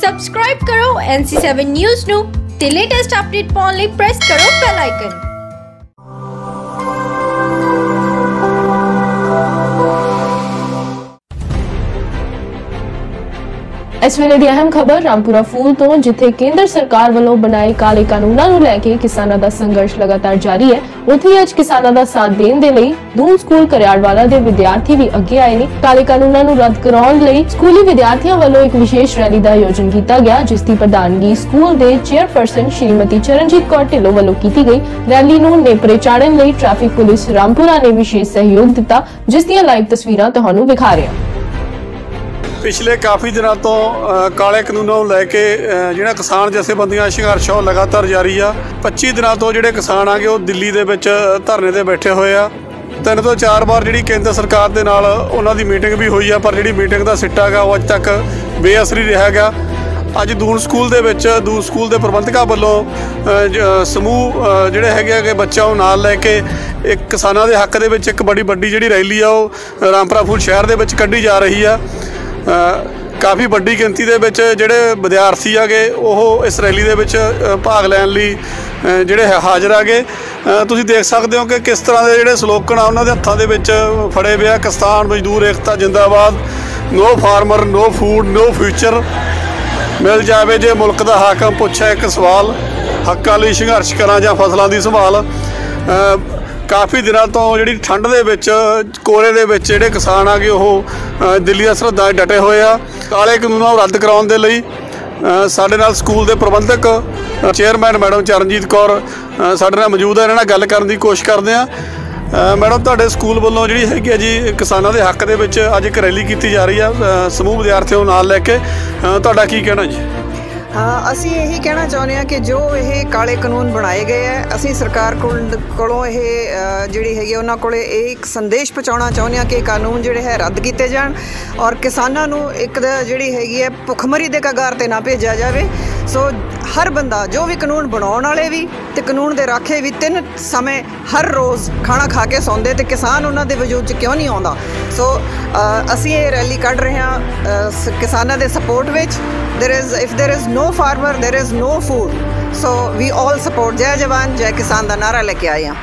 Subscribe ਕਰੋ NC7 news ਨੂੰ ਤੇ ਲੇਟੈਸਟ ਅਪਡੇਟ ਪਾਉਣ ਲਈ ਪ੍ਰੈਸ ਕਰੋ ਬੈਲ ਆਈਕਨ ਇਸ ਵੇਲੇ ਦੀ ਅਹਿਮ ਖਬਰ ਰਾਮਪੁਰਾ ਫੂਲ ਤੋਂ, ਜਿੱਥੇ ਕੇਂਦਰ ਸਰਕਾਰ ਵੱਲੋਂ ਬਣਾਏ ਕਾਲੇ ਕਾਨੂੰਨਾਂ ਨੂੰ ਲੈ ਕੇ ਕਿਸਾਨਾਂ ਦਾ ਸੰਘਰਸ਼ ਲਗਾਤਾਰ ਜਾਰੀ ਹੈ, ਉੱਥੇ ਅੱਜ ਕਿਸਾਨਾਂ ਦਾ ਸਾਥ ਦੇਣ ਦੇ ਲਈ ਦੂਨ ਸਕੂਲ ਕਰਿਆੜਵਾਲਾ ਦੇ ਵਿਦਿਆਰਥੀ ਵੀ ਅੱਗੇ ਆਏ ਨੇ। ਕਾਲੇ ਕਾਨੂੰਨਾਂ ਨੂੰ ਰੱਦ ਕਰਾਉਣ ਲਈ ਸਕੂਲੀ ਵਿਦਿਆਰਥੀਆਂ ਵੱਲੋਂ ਇੱਕ ਵਿਸ਼ੇਸ਼ ਰੈਲੀ ਦਾ ਆਯੋਜਨ ਕੀਤਾ ਗਿਆ, ਜਿਸ ਦੀ ਪ੍ਰਧਾਨਗੀ ਸਕੂਲ ਦੇ ਚੇਅਰਪਰਸਨ ਸ਼੍ਰੀਮਤੀ ਚਰਨਜੀਤ ਕੌਰ ਢਿੱਲੋਂ ਵੱਲੋਂ ਕੀਤੀ ਗਈ। ਰੈਲੀ ਨੂੰ ਨੇਪਰੇ ਚਾੜਨ ਲਈ ਟ੍ਰੈਫਿਕ ਪੁਲਿਸ ਰਾਮਪੁਰਾ ਨੇ ਵਿਸ਼ੇਸ਼ ਸਹਿਯੋਗ ਦਿੱਤਾ, ਜਿਸ ਦੀਆਂ ਲਾਈਵ ਤਸਵੀਰਾਂ ਤੁਹਾਨੂੰ ਵਿਖਾ ਰਹੇ। ਹਾਂ ਪਿਛਲੇ ਕਾਫੀ ਦਿਨਾਂ ਤੋਂ ਕਾਲੇ ਕਾਨੂੰਨਾਂ ਨੂੰ ਲੈ ਕੇ ਜਿਹੜਾ ਕਿਸਾਨ ਜਥੇਬੰਦੀਆਂ ਸੰਘਰਸ਼ ਆ ਉਹ ਲਗਾਤਾਰ ਜਾਰੀ ਆ। 25 ਦਿਨਾਂ ਤੋਂ ਜਿਹੜੇ ਕਿਸਾਨ ਆਗੇ, ਉਹ ਦਿੱਲੀ ਦੇ ਵਿੱਚ ਧਰਨੇ ਤੇ ਬੈਠੇ ਹੋਏ ਆ। ਤਿੰਨ ਤੋਂ ਚਾਰ ਵਾਰ ਜਿਹੜੀ ਕੇਂਦਰ ਸਰਕਾਰ ਦੇ ਨਾਲ ਉਹਨਾਂ ਦੀ ਮੀਟਿੰਗ ਵੀ ਹੋਈ ਆ, ਪਰ ਜਿਹੜੀ ਮੀਟਿੰਗ ਦਾ ਸਿੱਟਾ ਗਾ, ਉਹ ਅੱਜ ਤੱਕ ਬੇਅਸਰੀ ਰਿਹਾ ਗਾ। ਅੱਜ ਦੂਨ ਸਕੂਲ ਦੇ ਵਿੱਚ ਦੂਨ ਸਕੂਲ ਦੇ ਪ੍ਰਬੰਧਕਾਂ ਵੱਲੋਂ ਸਮੂਹ ਜਿਹੜੇ ਹੈਗੇ ਆ ਆਗੇ ਬੱਚਾ ਉਹ ਨਾਲ ਲੈ ਕੇ ਇੱਕ ਕਿਸਾਨਾਂ ਦੇ ਹੱਕ ਦੇ ਵਿੱਚ ਇੱਕ ਬੜੀ ਵੱਡੀ ਜਿਹੜੀ ਰੈਲੀ ਆ, ਉਹ ਰਾਮਪੁਰਾ ਫੂਲ ਸ਼ਹਿਰ ਦੇ ਵਿੱਚ ਕੱਢੀ ਜਾ ਰਹੀ ਆ। ਕਾਫੀ ਵੱਡੀ ਗਿਣਤੀ ਦੇ ਵਿੱਚ ਜਿਹੜੇ ਵਿਦਿਆਰਥੀ ਆਗੇ ਉਹ ਇਸ ਰੈਲੀ ਦੇ ਵਿੱਚ ਭਾਗ ਲੈਣ ਲਈ ਜਿਹੜੇ ਹੈ, ਹਾਜ਼ਰ ਆਗੇ ਤੁਸੀਂ ਦੇਖ ਸਕਦੇ ਹੋ ਕਿ ਕਿਸ ਤਰ੍ਹਾਂ ਦੇ ਜਿਹੜੇ ਸਲੋਕਨ ਆ, ਉਹਨਾਂ ਦੇ ਹੱਥਾਂ ਦੇ ਵਿੱਚ ਫੜੇ ਪਿਆ ਕਿਸਾਨ ਮਜ਼ਦੂਰ ਏਕਤਾ ਜਿੰਦਾਬਾਦ। No farmer no food no future ਮਿਲ ਜਾਵੇ ਜੇ ਮੁਲਕ ਦਾ ਹਾਕਮ ਪੁੱਛੇ ਇੱਕ ਸਵਾਲ। ਹੱਕਾਂ ਲਈ ਸੰਘਰਸ਼ ਕਰਾਂ ਜਾਂ ਫਸਲਾਂ ਦੀ ਸੰਭਾਲ। ਕਾਫੀ ਦਿਨਾਂ ਤੋਂ ਜਿਹੜੀ ਠੰਡ ਦੇ ਵਿੱਚ, ਕੋਰੇ ਦੇ ਵਿੱਚ ਜਿਹੜੇ ਕਿਸਾਨ ਆਗੇ ਉਹ ਦਿੱਲੀ ਦੀਆਂ ਸਰਹੱਦਾਂ 'ਤੇ ਡਟੇ ਹੋਏ ਆ। ਕਾਲੇ ਕਾਨੂੰਨਾਂ ਨੂੰ ਰੱਦ ਕਰਾਉਣ ਦੇ ਲਈ ਸਾਡੇ ਨਾਲ ਸਕੂਲ ਦੇ ਪ੍ਰਬੰਧਕ ਚੇਅਰਮੈਨ ਮੈਡਮ ਚਰਨਜੀਤ ਕੌਰ ਸਾਡੇ ਨਾਲ ਮੌਜੂਦ ਹੈ ਇਹਨਾਂ ਨਾਲ ਗੱਲ ਕਰਨ ਦੀ ਕੋਸ਼ਿਸ਼ ਕਰਦੇ ਆ। ਮੈਡਮ, ਤੁਹਾਡੇ ਸਕੂਲ ਵੱਲੋਂ ਜਿਹੜੀ ਹੈਗੀ ਹੈ ਜੀ, ਕਿਸਾਨਾਂ ਦੇ ਹੱਕ ਦੇ ਵਿੱਚ ਅੱਜ ਇੱਕ ਰੈਲੀ ਕੀਤੀ ਜਾ ਰਹੀ ਆ। ਸਮੂਹ ਵਿਦਿਆਰਥੀਆਂ ਨੂੰ ਨਾਲ ਲੈ ਕੇ ਤੁਹਾਡਾ ਕੀ ਕਹਿਣਾ ਜੀ? ਅਸੀਂ ਇਹੀ ਕਹਿਣਾ ਚਾਹੁੰਦੇ ਹਾਂ ਕਿ ਜੋ ਇਹ ਕਾਲੇ ਕਾਨੂੰਨ ਬਣਾਏ ਗਏ ਹੈ, ਅਸੀਂ ਸਰਕਾਰ ਕੋਲ ਕੋਲੋਂ ਇਹ ਜਿਹੜੀ ਹੈਗੀ ਹੈ ਉਹਨਾਂ ਕੋਲੇ ਇਹ ਇੱਕ ਸੰਦੇਸ਼ ਪਹੁੰਚਾਉਣਾ ਚਾਹੁੰਦੇ ਹਾਂ ਕਿ ਇਹ ਕਾਨੂੰਨ ਜਿਹੜੇ ਹੈ ਰੱਦ ਕੀਤੇ ਜਾਣ ਔਰ ਕਿਸਾਨਾਂ ਨੂੰ ਇੱਕ ਦਾ ਜਿਹੜੀ ਹੈਗੀ ਹੈ, ਭੁੱਖਮਰੀ ਦੇ ਕਗਾਰ ਤੇ ਨਾ ਭੇਜਿਆ ਜਾਵੇ। ਸੋ ਹਰ ਬੰਦਾ, ਜੋ ਵੀ ਕਾਨੂੰਨ ਬਣਾਉਣ ਵਾਲੇ ਵੀ ਤੇ ਕਾਨੂੰਨ ਦੇ ਰਾਖੇ ਵੀ, ਤਿੰਨ ਸਮੇਂ ਹਰ ਰੋਜ਼ ਖਾਣਾ ਖਾ ਕੇ ਸੌਂਦੇ ਤੇ ਕਿਸਾਨ ਉਹਨਾਂ ਦੇ ਵਜੂਦ 'ਚ ਕਿਉਂ ਨਹੀਂ ਆਉਂਦਾ? ਸੋ ਅਸੀਂ ਇਹ ਰੈਲੀ ਕੱਢ ਰਹੇ ਹਾਂ ਕਿਸਾਨਾਂ ਦੇ ਸਪੋਰਟ ਵਿੱਚ। There is, if there is no farmer, there is no food. So, we all support. ਜੈ ਜਵਾਨ ਜੈ ਕਿਸਾਨ ਦਾ ਨਾਰਾ ਲੈ ਕੇ ਆਏ ਹਾਂ।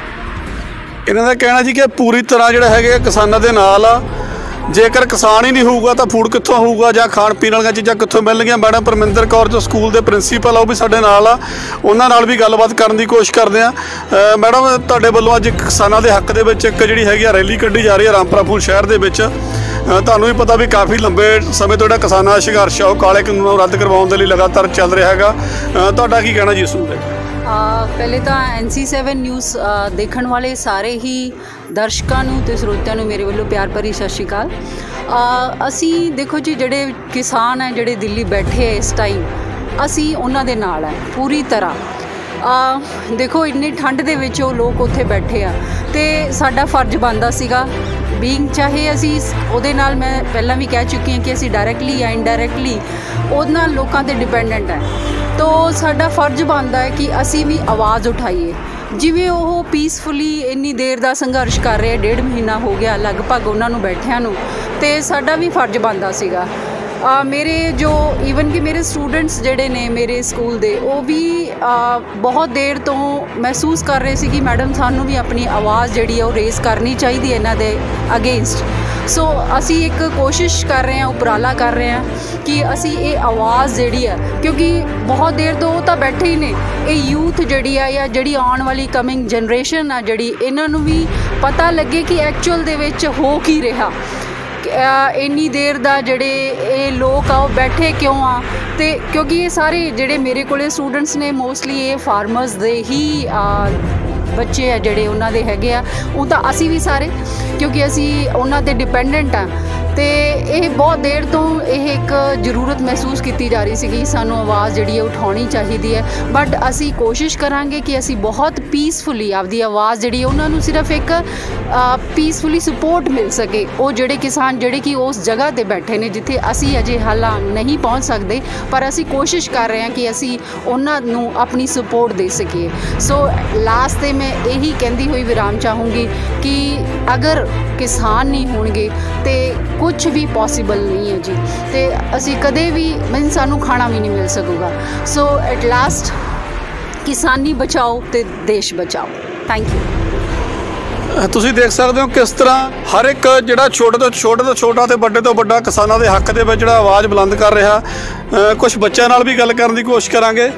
ਇਹਨਾਂ ਦਾ ਕਹਿਣਾ ਜੀ ਕਿ ਪੂਰੀ ਤਰ੍ਹਾਂ ਜਿਹੜਾ ਹੈਗੇ ਕਿਸਾਨਾਂ ਦੇ ਨਾਲ ਆ। ਜੇਕਰ ਕਿਸਾਨ ਹੀ ਨਹੀਂ ਹੋਊਗਾ ਤਾਂ ਫੂਡ ਕਿੱਥੋਂ ਹੋਊਗਾ ਜਾਂ ਖਾਣ ਪੀਣ ਵਾਲੀਆਂ ਚੀਜ਼ਾਂ ਕਿੱਥੋਂ ਮਿਲਣਗੀਆਂ? ਮੈਡਮ ਪਰਮਿੰਦਰ ਕੌਰ ਜੋ ਸਕੂਲ ਦੇ ਪ੍ਰਿੰਸੀਪਲ ਆ, ਉਹ ਵੀ ਸਾਡੇ ਨਾਲ ਆ। ਉਹਨਾਂ ਨਾਲ ਵੀ ਗੱਲਬਾਤ ਕਰਨ ਦੀ ਕੋਸ਼ਿਸ਼ ਕਰਦੇ ਆ। ਮੈਡਮ, ਤੁਹਾਡੇ ਵੱਲੋਂ ਅੱਜ ਕਿਸਾਨਾਂ ਦੇ ਹੱਕ ਦੇ ਵਿੱਚ ਇੱਕ ਜਿਹੜੀ ਹੈਗੀ ਆ ਰੈਲੀ ਕੱਢੀ ਜਾ ਰਹੀ ਹੈ ਰਾਮਪੁਰਾ ਫੂਲ ਸ਼ਹਿਰ ਦੇ ਵਿੱਚ। ਤੁਹਾਨੂੰ ਵੀ ਪਤਾ ਵੀ ਕਾਫੀ ਲੰਬੇ ਸਮੇਂ ਤੋਂ ਜਿਹੜਾ ਕਿਸਾਨਾਂ ਦਾ ਸੰਘਰਸ਼ ਆ, ਉਹ ਕਾਲੇ ਕਾਨੂੰਨਾਂ ਨੂੰ ਰੱਦ ਕਰਵਾਉਣ ਦੇ ਲਈ ਲਗਾਤਾਰ ਚੱਲ ਰਿਹਾ ਹੈਗਾ। ਤੁਹਾਡਾ ਕੀ ਕਹਿਣਾ ਜੀ ਇਸ ਨੂੰ ਲੈ ਕੇ? ਪਹਿਲੇ ਤਾਂ NC7 ਨਿਊਜ਼ ਦੇਖਣ ਵਾਲੇ ਸਾਰੇ ਹੀ ਦਰਸ਼ਕਾਂ ਨੂੰ ਤੇ ਸਰੋਤਿਆਂ ਨੂੰ ਮੇਰੇ ਵੱਲੋਂ ਪਿਆਰ ਭਰੀ ਸਤਿ ਸ਼੍ਰੀ ਅਕਾਲ। ਅਸੀਂ ਦੇਖੋ ਜੀ ਜਿਹੜੇ ਕਿਸਾਨ ਹੈ ਜਿਹੜੇ ਦਿੱਲੀ ਬੈਠੇ ਆ ਇਸ ਟਾਈਮ ਅਸੀਂ ਉਹਨਾਂ ਦੇ ਨਾਲ ਹੈ ਪੂਰੀ ਤਰ੍ਹਾਂ। ਅ, ਦੇਖੋ ਇੰਨੀ ਠੰਡ ਦੇ ਵਿੱਚ ਉਹ ਲੋਕ ਉੱਥੇ ਬੈਠੇ ਆ ਤੇ ਸਾਡਾ ਫਰਜ਼ ਬਣਦਾ ਸੀਗਾ ਬੀਇੰਗ ਚਾਹੇ ਅਸੀਂ ਉਹਦੇ ਨਾਲ ਮੈਂ ਪਹਿਲਾਂ ਵੀ ਕਹਿ ਚੁੱਕੀ ਹਾਂ ਕਿ ਅਸੀਂ ਡਾਇਰੈਕਟਲੀ ਜਾਂ ਇਨਡਾਇਰੈਕਟਲੀ ਉਹਨਾਂ ਲੋਕਾਂ ਤੇ ਡਿਪੈਂਡੈਂਟ ਹੈ। ਤੋ ਸਾਡਾ ਫਰਜ਼ ਬਣਦਾ ਹੈ ਕਿ ਅਸੀਂ ਵੀ ਆਵਾਜ਼ ਉਠਾਈਏ। ਜਿਵੇਂ ਉਹ ਪੀਸਫੁਲੀ ਇੰਨੀ ਦੇਰ ਦਾ ਸੰਘਰਸ਼ ਕਰ ਰਹੇ, ਡੇਢ ਮਹੀਨਾ ਹੋ ਗਿਆ ਲਗਭਗ ਉਹਨਾਂ ਨੂੰ ਬੈਠਿਆਂ ਨੂੰ, ਤੇ ਸਾਡਾ ਵੀ ਫਰਜ਼ ਬਣਦਾ ਸੀਗਾ। ਮੇਰੇ ਜੋ ਈਵਨ ਕਿ ਮੇਰੇ ਸਟੂਡੈਂਟਸ ਜਿਹੜੇ ਨੇ ਮੇਰੇ ਸਕੂਲ ਦੇ, ਉਹ ਵੀ ਬਹੁਤ ਦੇਰ ਤੋਂ ਮਹਿਸੂਸ ਕਰ ਰਹੇ ਸੀ ਕਿ ਮੈਡਮ ਸਾਨੂੰ ਵੀ ਆਪਣੀ ਆਵਾਜ਼ ਜਿਹੜੀ ਹੈ ਉਹ ਰੇਜ਼ ਕਰਨੀ ਚਾਹੀਦੀ ਹੈ ਇਹਨਾਂ ਦੇ ਅਗੇਂਸਟ ਸੋ ਅਸੀਂ ਇੱਕ ਕੋਸ਼ਿਸ਼ ਕਰ ਰਹੇ ਹਾਂ, ਉਪਰਾਲਾ ਕਰ ਰਹੇ ਹਾਂ ਕਿ ਅਸੀਂ ਇਹ ਆਵਾਜ਼ ਜਿਹੜੀ ਹੈ ਕਿਉਂਕਿ ਬਹੁਤ ਦੇਰ ਤੋਂ ਉਹ ਤਾਂ ਬੈਠੇ ਹੀ ਨੇ, ਇਹ ਯੂਥ ਜਿਹੜੀ ਆ ਜਾਂ ਜਿਹੜੀ ਆਉਣ ਵਾਲੀ ਕਮਿੰਗ ਜਨਰੇਸ਼ਨ ਆ ਜਿਹੜੀ, ਇਹਨਾਂ ਨੂੰ ਵੀ ਪਤਾ ਲੱਗੇ ਕਿ ਐਕਚੁਅਲ ਦੇ ਵਿੱਚ ਹੋ ਕੀ ਰਿਹਾ। ਇੰਨੀ ਦੇਰ ਦਾ ਜਿਹੜੇ ਇਹ ਲੋਕ ਆ, ਉਹ ਬੈਠੇ ਕਿਉਂ ਆ? ਤੇ ਕਿਉਂਕਿ ਇਹ ਸਾਰੇ ਜਿਹੜੇ ਮੇਰੇ ਕੋਲੇ ਸਟੂਡੈਂਟਸ ਨੇ ਮੋਸਟਲੀ ਇਹ ਫਾਰਮਰਸ ਦੇ ਹੀ ਬੱਚੇ ਆ ਜਿਹੜੇ ਉਹਨਾਂ ਦੇ ਹੈਗੇ ਆ, ਉਹ ਤਾਂ ਅਸੀਂ ਵੀ ਸਾਰੇ, ਕਿਉਂਕਿ ਅਸੀਂ ਉਹਨਾਂ ਤੇ ਡਿਪੈਂਡੈਂਟ ਆ। ਤੇ ਇਹ ਬਹੁਤ ਦੇਰ ਤੋਂ ਇਹ ਇੱਕ ਜ਼ਰੂਰਤ ਮਹਿਸੂਸ ਕੀਤੀ ਜਾ ਰਹੀ ਸੀ ਕਿ ਸਾਨੂੰ ਆਵਾਜ਼ ਜਿਹੜੀ ਹੈ ਉਠਾਉਣੀ ਚਾਹੀਦੀ ਹੈ। ਬਟ ਅਸੀਂ ਕੋਸ਼ਿਸ਼ ਕਰਾਂਗੇ ਕਿ ਅਸੀਂ ਬਹੁਤ ਪੀਸਫੁਲੀ ਆਪਦੀ ਆਵਾਜ਼ ਜਿਹੜੀ ਹੈ ਉਹਨਾਂ ਨੂੰ ਸਿਰਫ ਇੱਕ ਪੀਸਫੁਲੀ ਸਪੋਰਟ ਮਿਲ ਸਕੇ। ਉਹ ਜਿਹੜੇ ਕਿਸਾਨ ਜਿਹੜੇ ਕਿ ਉਸ ਜਗ੍ਹਾ ਤੇ ਬੈਠੇ ਨੇ ਜਿੱਥੇ ਅਸੀਂ ਅਜੇ ਹਾਲਾਂ ਨਹੀਂ ਪਹੁੰਚ ਸਕਦੇ, ਪਰ ਅਸੀਂ ਕੋਸ਼ਿਸ਼ ਕਰ ਰਹੇ ਹਾਂ ਕਿ ਅਸੀਂ ਉਹਨਾਂ ਨੂੰ ਆਪਣੀ ਸਪੋਰਟ ਦੇ ਸਕੀਏ। ਸੋ ਲਾਸਟ ਤੇ ਮੈਂ ਇਹੀ ਕਹਿੰਦੀ ਹੋਈ ਵਿਰਾਮ ਚਾਹੂੰਗੀ ਕਿ ਅਗਰ ਕਿਸਾਨ ਨਹੀਂ ਹੋਣਗੇ ਤੇ ਕੁਝ ਵੀ ਪੋਸੀਬਲ ਨਹੀਂ ਹੈ ਜੀ। ਤੇ ਅਸੀਂ ਕਦੇ ਵੀ ਮੈਨੂੰ ਸਾਨੂੰ ਖਾਣਾ ਵੀ ਨਹੀਂ ਮਿਲ ਸਕੂਗਾ। ਸੋ ਐਟ ਲਾਸਟ ਕਿਸਾਨੀ ਬਚਾਓ ਤੇ ਦੇਸ਼ ਬਚਾਓ। ਥੈਂਕ ਯੂ ਤੁਸੀਂ ਦੇਖ ਸਕਦੇ ਹੋ ਕਿਸ ਤਰ੍ਹਾਂ ਹਰ ਇੱਕ ਜਿਹੜਾ ਛੋਟੇ ਤੋਂ ਛੋਟੇ ਤੋਂ ਛੋਟਾ ਤੇ ਵੱਡੇ ਤੋਂ ਵੱਡਾ ਕਿਸਾਨਾਂ ਦੇ ਹੱਕ ਦੇ ਵਿੱਚ ਜਿਹੜਾ ਆਵਾਜ਼ ਬੁਲੰਦ ਕਰ ਰਿਹਾ। ਕੁਝ ਬੱਚਿਆਂ ਨਾਲ ਵੀ ਗੱਲ ਕਰਨ ਦੀ ਕੋਸ਼ਿਸ਼ ਕਰਾਂਗੇ।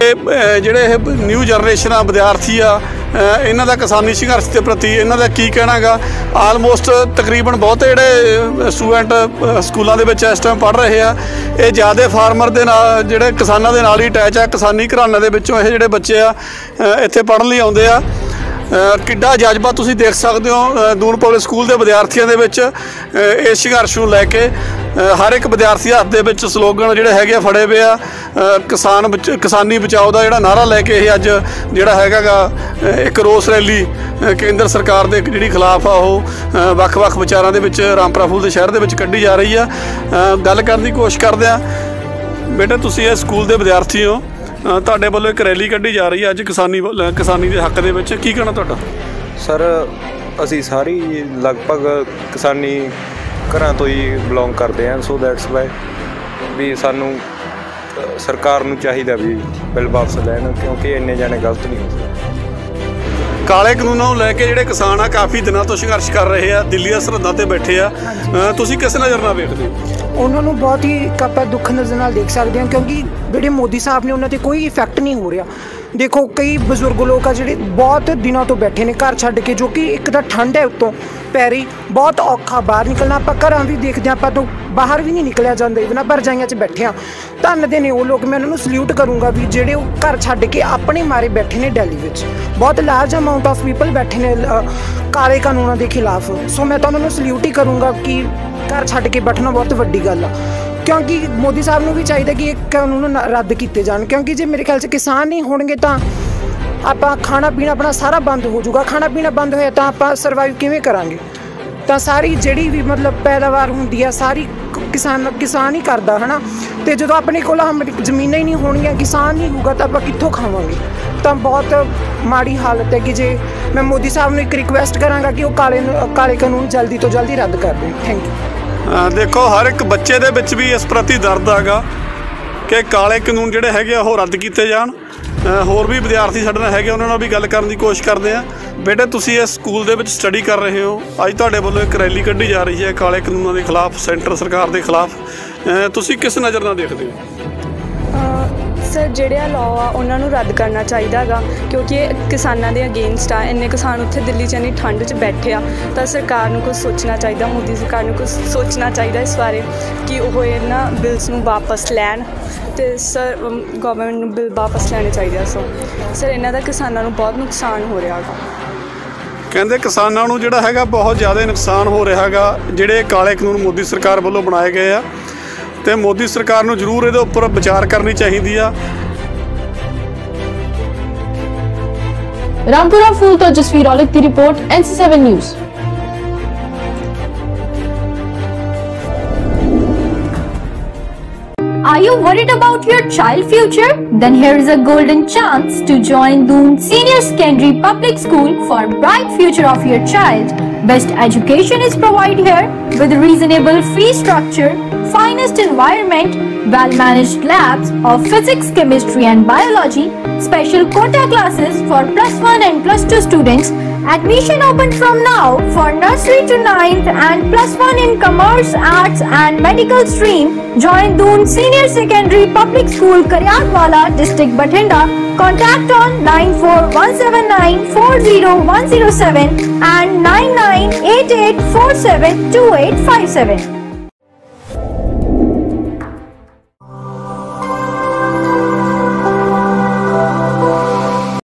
ਜਿਹੜੇ ਇਹ ਨਿਊ ਜਨਰੇਸ਼ਨ ਆ, ਵਿਦਿਆਰਥੀ ਆ ਇਹਨਾਂ ਦਾ ਕਿਸਾਨੀ ਸੰਘਰਸ਼ ਦੇ ਪ੍ਰਤੀ ਇਹਨਾਂ ਦਾ ਕੀ ਕਹਿਣਾਗਾ ਆਲਮੋਸਟ ਤਕਰੀਬਨ ਬਹੁਤੇ ਜਿਹੜੇ ਸਟੂਡੈਂਟ ਸਕੂਲਾਂ ਦੇ ਵਿੱਚ ਇਸ ਟਾਈਮ ਪੜ੍ਹ ਰਹੇ ਆ। ਇਹ ਜ਼ਿਆਦਾ ਫਾਰਮਰ ਦੇ ਨਾਲ, ਜਿਹੜੇ ਕਿਸਾਨਾਂ ਦੇ ਨਾਲ ਹੀ ਅਟੈਚ ਆ, ਕਿਸਾਨੀ ਘਰਾਣਿਆਂ ਦੇ ਵਿੱਚੋਂ ਇਹ ਜਿਹੜੇ ਬੱਚੇ ਆ ਇੱਥੇ ਪੜ੍ਹਨ ਲਈ ਆਉਂਦੇ ਆ। ਕਿੱਡਾ ਜਜ਼ਬਾ ਤੁਸੀਂ ਦੇਖ ਸਕਦੇ ਹੋ ਦੂਨ ਪਬਲਿਕ ਸਕੂਲ ਦੇ ਵਿਦਿਆਰਥੀਆਂ ਦੇ ਵਿੱਚ ਇਸ ਸੰਘਰਸ਼ ਨੂੰ ਲੈ ਕੇ ਹਰ ਇੱਕ ਵਿਦਿਆਰਥੀ ਹੱਥ ਦੇ ਵਿੱਚ ਸਲੋਗਨ ਜਿਹੜੇ ਹੈਗੇ ਆ ਫੜੇ ਪਏ ਆ ਕਿਸਾਨ ਬਚ- ਕਿਸਾਨੀ ਬਚਾਓ ਦਾ ਜਿਹੜਾ ਨਾਰਾ ਲੈ ਕੇ ਇਹ ਅੱਜ ਜਿਹੜਾ ਹੈਗਾਗਾ ਅ, ਇੱਕ ਰੋਸ ਰੈਲੀ ਕੇਂਦਰ ਸਰਕਾਰ ਦੇ ਜਿਹੜੀ ਖਿਲਾਫ ਆ ਉਹ ਵੱਖ-ਵੱਖ ਵਿਚਾਰਾਂ ਦੇ ਵਿੱਚ ਰਾਮਪੁਰਾ ਫੂਲ ਦੇ ਸ਼ਹਿਰ ਦੇ ਵਿੱਚ ਕੱਢੀ ਜਾ ਰਹੀ ਆ। ਗੱਲ ਕਰਨ ਦੀ ਕੋਸ਼ਿਸ਼ ਕਰਦੇ ਆ ਬੇਟਾ ਤੁਸੀਂ ਇਹ ਸਕੂਲ ਦੇ ਵਿਦਿਆਰਥੀ ਹੋ ਤੁਹਾਡੇ ਵੱਲੋਂ ਇੱਕ ਰੈਲੀ ਕੱਢੀ ਜਾ ਰਹੀ ਹੈ ਅੱਜ ਕਿਸਾਨੀ ਵੱਲ- ਕਿਸਾਨੀ ਦੇ ਹੱਕ ਦੇ ਵਿੱਚ। ਕੀ ਕਹਿਣਾ ਤੁਹਾਡਾ? ਸਰ, ਅਸੀਂ ਸਾਰੀ ਲਗਭਗ ਕਿਸਾਨੀ ਘਰਾਂ ਤੋਂ ਹੀ ਬਿਲੋਂਗ ਕਰਦੇ ਹਾਂ ਸੋ ਦੈਟਸ ਵਾਈ ਵੀ ਸਾਨੂੰ ਸਰਕਾਰ ਨੂੰ ਚਾਹੀਦਾ ਵੀ ਬਿੱਲ ਵਾਪਸ ਲੈਣ, ਕਿਉਂਕਿ ਇੰਨੇ ਜਾਣੇ ਗਲਤ ਨਹੀਂ ਹੋ ਸਕਦੇ। ਕਾਲੇ ਕਾਨੂੰਨਾਂ ਨੂੰ ਲੈ ਕੇ ਜਿਹੜੇ ਕਿਸਾਨ ਆ ਕਾਫੀ ਦਿਨਾਂ ਤੋਂ ਸੰਘਰਸ਼ ਕਰ ਰਹੇ ਆ ਦਿੱਲੀ ਦੀਆਂ ਸਰਹੱਦਾਂ ਤੇ ਬੈਠੇ ਆ। ਅ, ਤੁਸੀਂ ਕਿਸ ਨਜ਼ਰ ਨਾਲ ਵੇਖਦੇ ਹੋ? ਉਹਨਾਂ ਨੂੰ ਬਹੁਤ ਹੀ ਆਪਾਂ ਦੁੱਖ ਨਜ਼ਰ ਨਾਲ ਦੇਖ ਸਕਦੇ ਹਾਂ ਕਿਉਂਕਿ ਜਿਹੜੇ ਮੋਦੀ ਸਾਹਿਬ ਨੇ ਉਹਨਾਂ ਤੇ ਕੋਈ ਇਫੈਕਟ ਨਹੀਂ ਹੋ ਰਿਹਾ। ਦੇਖੋ, ਕਈ ਬਜ਼ੁਰਗ ਲੋਕ ਆ ਜਿਹੜੇ ਬਹੁਤ ਦਿਨਾਂ ਤੋਂ ਬੈਠੇ ਨੇ ਘਰ ਛੱਡ ਕੇ, ਜੋ ਕਿ ਇੱਕ ਤਾਂ ਠੰਡ ਹੈ ਉੱਤੋਂ ਪੈ ਰਹੀ ਬਹੁਤ ਔਖਾ ਬਾਹਰ ਨਿਕਲਣਾ, ਆਪਾਂ ਘਰਾਂ ਵੀ ਦੇਖਦੇ ਹਾਂ, ਆਪਾਂ ਤੋਂ ਬਾਹਰ ਵੀ ਨਹੀਂ ਨਿਕਲਿਆ ਜਾਂਦਾ ਇਹਨਾਂ ਆਪਾਂ 'ਚ ਬੈਠੇ ਹਾਂ। ਧੰਨ ਦੇ ਨੇ ਉਹ ਲੋਕ, ਮੈਂ ਉਹਨਾਂ ਨੂੰ ਸਲੂਟ ਕਰੂੰਗਾ ਵੀ ਜਿਹੜੇ ਉਹ ਘਰ ਛੱਡ ਕੇ ਆਪਣੇ ਮਾਰੇ ਬੈਠੇ ਨੇ ਦਿੱਲੀ ਵਿੱਚ। ਬਹੁਤ ਲਾਰਜ ਅਮਾਉਂਟ ਆਫ ਪੀਪਲ ਬੈਠੇ ਨੇ ਕਾਲੇ ਕਾਨੂੰਨਾਂ ਦੇ ਖਿਲਾਫ। ਸੋ ਮੈਂ ਤਾਂ ਉਹਨਾਂ ਨੂੰ ਸਲੂਟ ਹੀ ਕਰੂੰਗਾ ਕਿ ਘਰ ਛੱਡ ਕੇ ਬੈਠਣਾ ਬਹੁਤ ਵੱਡੀ ਗੱਲ ਆ। ਕਿਉਂਕਿ ਮੋਦੀ ਸਾਹਿਬ ਨੂੰ ਵੀ ਚਾਹੀਦਾ ਕਿ ਇਹ ਕਾਨੂੰਨ ਰੱਦ ਕੀਤੇ ਜਾਣ। ਕਿਉਂਕਿ ਜੇ ਮੇਰੇ ਖਿਆਲ 'ਚ ਕਿਸਾਨ ਨਹੀਂ ਹੋਣਗੇ ਤਾਂ ਆਪਾਂ ਖਾਣਾ ਪੀਣਾ ਆਪਣਾ ਸਾਰਾ ਬੰਦ ਹੋ ਜਾਊਗਾ। ਖਾਣਾ ਪੀਣਾ ਬੰਦ ਹੋਇਆ ਤਾਂ ਆਪਾਂ ਸਰਵਾਈਵ ਕਿਵੇਂ ਕਰਾਂਗੇ? ਤਾਂ ਸਾਰੀ ਜਿਹੜੀ ਵੀ ਮਤਲਬ ਪੈਦਾਵਾਰ ਹੁੰਦੀ ਆ, ਸਾਰੀ ਕਿਸਾਨ ਕਿਸਾਨ ਹੀ ਕਰਦਾ, ਹਨਾ? ਤੇ ਜਦੋਂ ਆਪਣੇ ਕੋਲ ਹਮ ਜ਼ਮੀਨਾਂ ਹੀ ਨਹੀਂ ਹੋਣਗੀਆਂ ਕਿਸਾਨ ਨਹੀਂ ਹੋਊਗਾ ਤਾਂ ਆਪਾਂ ਕਿੱਥੋਂ ਖਾਵਾਂਗੇ? ਤਾਂ ਬਹੁਤ ਮਾੜੀ ਹਾਲਤ ਹੈ ਕਿ ਜੇ ਮੈਂ ਮੋਦੀ ਸਾਹਿਬ ਨੂੰ ਇੱਕ ਰਿਕੁਐਸਟ ਕਰਾਂਗਾ ਕਿ ਉਹ ਕਾਲੇ ਨੂੰ- ਕਾਲੇ ਕਾਨੂੰਨ ਜਲਦੀ ਤੋਂ ਜਲਦੀ ਰੱਦ ਕਰ ਦੇਣ। ਥੈਂਕ ਯੂ ਦੇਖੋ, ਹਰ ਇੱਕ ਬੱਚੇ ਦੇ ਵਿੱਚ ਵੀ ਇਸ ਪ੍ਰਤੀ ਦਰਦ ਹੈਗਾ ਕਿ ਕਾਲੇ ਕਾਨੂੰਨ ਜਿਹੜੇ ਹੈਗੇ ਆ, ਉਹ ਰੱਦ ਕੀਤੇ ਜਾਣ। ਹੋਰ ਵੀ ਵਿਦਿਆਰਥੀ ਸਾਡੇ ਨਾਲ ਹੈਗੇ, ਉਹਨਾਂ ਨਾਲ ਵੀ ਗੱਲ ਕਰਨ ਦੀ ਕੋਸ਼ਿਸ਼ ਕਰਦੇ ਆ। ਬੇਟੇ, ਤੁਸੀਂ ਇਸ ਸਕੂਲ ਦੇ ਵਿੱਚ ਸਟੱਡੀ ਕਰ ਰਹੇ ਹੋ। ਅੱਜ ਤੁਹਾਡੇ ਵੱਲੋਂ ਇੱਕ ਰੈਲੀ ਕੱਢੀ ਜਾ ਰਹੀ ਹੈ ਕਾਲੇ ਕਾਨੂੰਨਾਂ ਦੇ ਖਿਲਾਫ, ਸੈਂਟਰ ਸਰਕਾਰ ਦੇ ਖਿਲਾਫ। ਤੁਸੀਂ ਕਿਸ ਨਜ਼ਰ ਨਾਲ ਦੇਖਦੇ ਹੋ? ਸਰ ਜਿਹੜੇ ਆ ਲਾਅ ਆ, ਉਹਨਾਂ ਨੂੰ ਰੱਦ ਕਰਨਾ ਚਾਹੀਦਾ ਹੈਗਾ ਕਿਉਂਕਿ ਇਹ ਕਿਸਾਨਾਂ ਦੇ ਅਗੇਂਸਟ ਆ, ਇੰਨੇ ਕਿਸਾਨ ਉੱਥੇ ਦਿੱਲੀ 'ਚ ਇੰਨੀ ਠੰਡ 'ਚ ਬੈਠੇ ਆ, ਤਾਂ ਸਰਕਾਰ ਨੂੰ ਕੁਝ ਸੋਚਣਾ ਚਾਹੀਦਾ, ਮੋਦੀ ਸਰਕਾਰ ਨੂੰ ਕੁਝ ਸੋਚਣਾ ਚਾਹੀਦਾ ਇਸ ਬਾਰੇ, ਕਿ ਉਹ ਇਹਨਾਂ ਬਿਲਸ ਨੂੰ ਵਾਪਸ ਲੈਣ, ਤੇ ਸਰ ਗਵਰਨਮੈਂਟ ਨੂੰ ਬਿੱਲ ਵਾਪਸ ਲੈਣੇ ਚਾਹੀਦੇ ਆ, ਸੋ, ਸਰ, ਇਹਨਾਂ ਦਾ ਕਿਸਾਨਾਂ ਨੂੰ ਬਹੁਤ ਨੁਕਸਾਨ ਹੋ ਰਿਹਾ ਹੈਗਾ ਕਹਿੰਦੇ ਕਿਸਾਨਾਂ ਨੂੰ ਜਿਹੜਾ ਹੈਗਾ ਬਹੁਤ ਜ਼ਿਆਦਾ ਨੁਕਸਾਨ ਹੋ ਰਿਹਾ ਹੈਗਾ ਜਿਹੜੇ ਕਾਲੇ ਕਾਨੂੰਨ ਮੋਦੀ ਸਰਕਾਰ ਵੱਲੋਂ ਬਣਾਏ ਗਏ ਆ ਤੇ ਮੋਦੀ ਸਰਕਾਰ ਨੂੰ ਜ਼ਰੂਰ ਇਹਦੇ ਉੱਪਰ ਵਿਚਾਰ ਕਰਨੀ ਚਾਹੀਦੀ ਆ। ਰਾਮਪੁਰਾ ਫੂਲ ਤੋਂ ਜਸਵੀਰ ਔਲਖ ਦੀ report NC7 news. Are you worried about your child future? Then here is a golden chance to join Doon Senior Secondary Public School for bright future of your child. Best education is provided here with reasonable fee structure, finest environment, well-managed labs of physics, chemistry and biology, special quota classes for plus 1 and plus 2 students, Admission open from now for nursery to 9th and plus 1 in commerce, arts and medical stream. Join Doon Senior Secondary Public School, Karyatwala, District Bathinda. Contact on 94179 40107 and 9988472857.